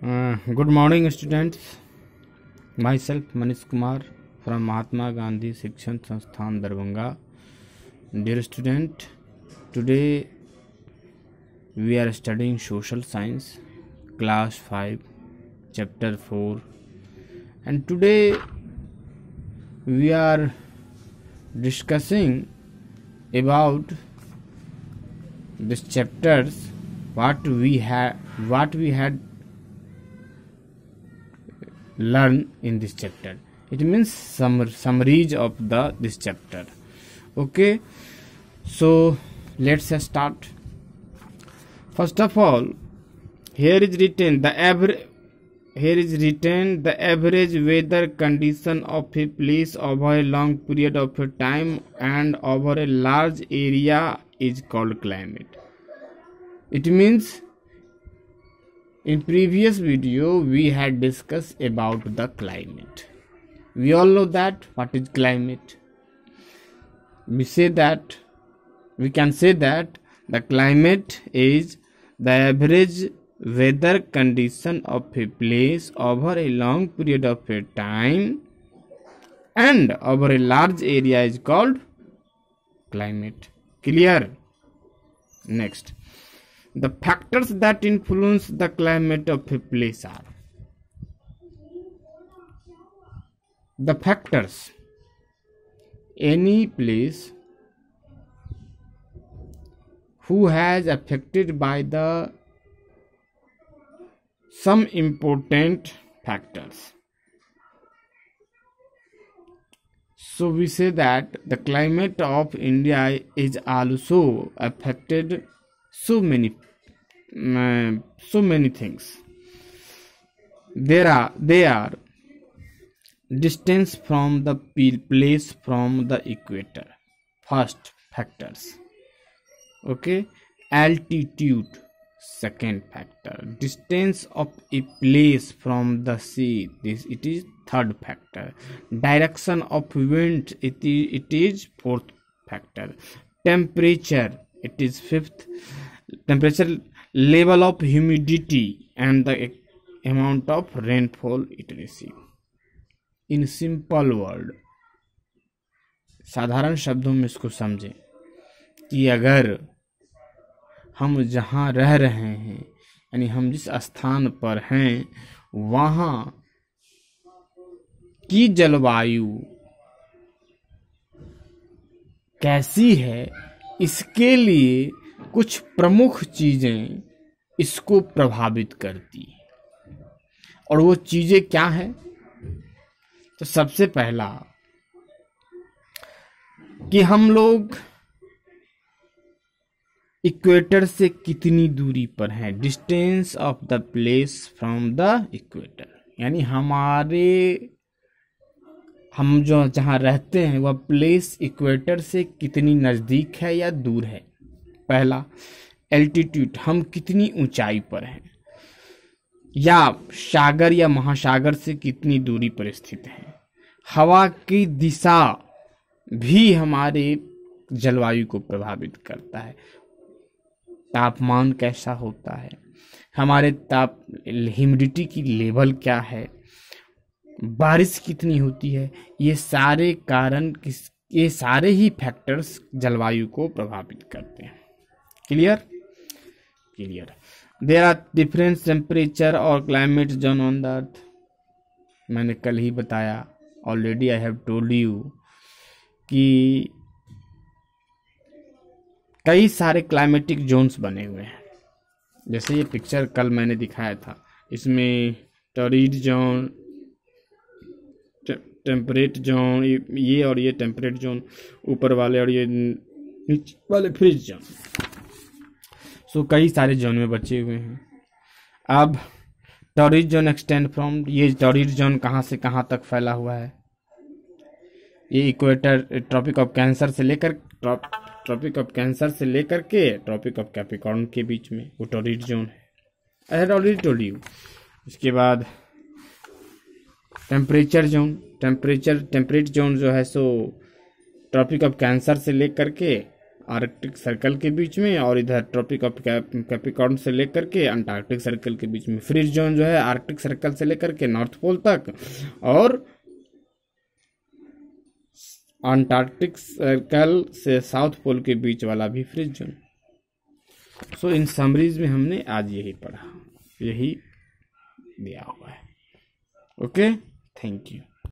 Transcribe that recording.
Uh, good morning, students. Myself, Manish Kumar from Mahatma Gandhi Shikshan Sansthan, Darbhanga. Dear student, today we are studying social science, class 5, chapter 4, and today we are discussing about this chapters what we had what we had learn in this chapter. It means some summaries of the this chapter. Okay? So let's start. First of all here is written the average here is written the average weather condition of a place over a long period of time and over a large area is called climate. It means in previous video we had discussed about the climate. We all know that. What is climate? We say that we can say that the climate is the average weather condition of a place over a long period of a time and over a large area is called climate. Clear? Next the factors that influence the climate of a place are the factors. Any place who has affected by the some important factors. So we say that the climate of india is also affected so many so many things. There are they are distance from the place from the equator. First factors. Okay? Altitude. Second factor. Distance of a place from the sea. This it is third factor. Direction of wind. It is, it is fourth factor. Temperature. It is fifth. Temperature level of humidity and the amount of rainfall it receive. In simple word साधारण शब्दों में इसको समझें कि अगर हम जहाँ रह रहे हैं, यानी हम जिस स्थान पर हैं, वहाँ की जलवायु कैसी है, इसके लिए कुछ प्रमुख चीज़ें इसको प्रभावित करती और वो चीज़ें क्या है? तो सबसे पहला, कि हम लोग इक्वेटर से कितनी दूरी पर हैं? Distance of the place from the equator. यानी हमारे, हम जो जहाँ रहते हैं, वह प्लेस इक्वेटर से कितनी नज़दीक है या दूर है? पहला एल्टीट्यूड हम कितनी ऊंचाई पर हैं? या सागर या महासागर से कितनी दूरी पर स्थित है? हवा की दिशा भी हमारे जलवायु को प्रभावित करता है। तापमान कैसा होता है? हमारे ताप ह्यूमिडिटी की लेवल क्या है? बारिश कितनी होती है? ये सारे कारण किस, ये सारे ही फैक्टर्स जलवायु को प्रभावित करते हैं। Clear clear there are different temperature और climate zone on the earth मैंने कल ही बताया। Already I have told you कि कई सारे क्लाइमेटिक जोन्स बने हुए हैं। जैसे ये पिक्चर कल मैंने दिखाया था। इसमें टॉरिड जोन टेम्परेट जोन ये और ये टेम्परेट जोन ऊपर वाले और ये नीचे वाले फ्रिज जोन सो कई सारे जोन में बचे हुए हैं। अब टॉरिड जोन एक्सटेंड फ्रॉम ये टॉरिड जोन कहाँ से कहाँ तक फैला हुआ है? ये इक्वेटर ट्रॉपिक ऑफ़ कैंसर से लेकर ट्रॉपिक ऑफ़ कैंसर से लेकर के ट्रॉपिक ऑफ़ कैपिकॉर्न के बीच में वो टॉरिड जोन है। I had already told you इसके बाद temperature zone temperature temperate zone जो है सो ट्रॉपिक ऑफ़ कैंसर से लेकर के आर्कटिक सर्कल के बीच में और इधर ट्रॉपिक ऑफ़ कैपिकॉर्न से लेकर के अंटार्कटिक सर्कल के बीच में फ्रीज जोन जो है आर्कटिक सर्कल से लेकर के नॉर्थ पोल तक और अंटार्कटिक सर्कल से साउथ पोल के बीच वाला भी फ्रीज जोन। सो इन समरीज में हमने आज यही पढ़ा, यही दिया हुआ है। Okay thank you